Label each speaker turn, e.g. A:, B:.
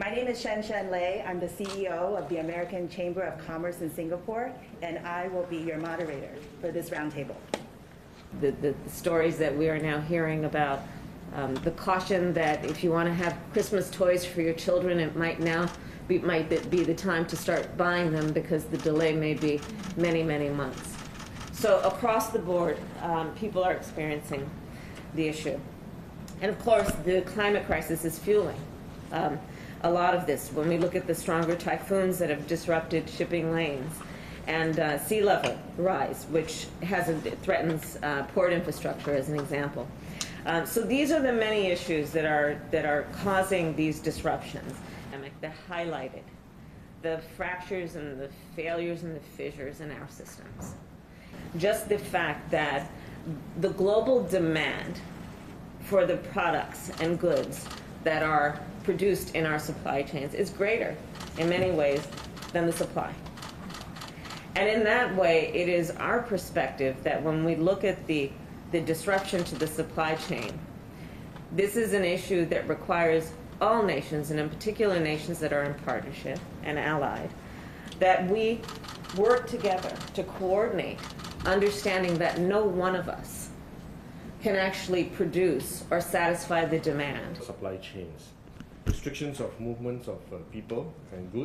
A: My name is Hsien-Hsien Lei. I'm the CEO of the American Chamber of Commerce in Singapore, and I will be your moderator for this roundtable.
B: the, the stories that we are now hearing about um, the caution that if you want to have Christmas toys for your children, it might now be, might be the time to start buying them because the delay may be many, many months. So across the board, um, people are experiencing the issue. And of course, the climate crisis is fueling um, a lot of this. When we look at the stronger typhoons that have disrupted shipping lanes, and uh, sea level rise, which has a, threatens uh, port infrastructure, as an example. Um, so these are the many issues that are that are causing these disruptions. That highlighted the fractures and the failures and the fissures in our systems. Just the fact that the global demand for the products and goods that are produced in our supply chains is greater in many ways than the supply. And in that way, it is our perspective that when we look at the, the disruption to the supply chain, this is an issue that requires all nations, and in particular nations that are in partnership and allied, that we work together to coordinate, understanding that no one of us can actually produce or satisfy the demand.
C: supply chains, restrictions of movements of uh, people and goods.